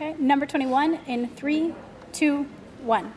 Okay, number 21 in three, two, one.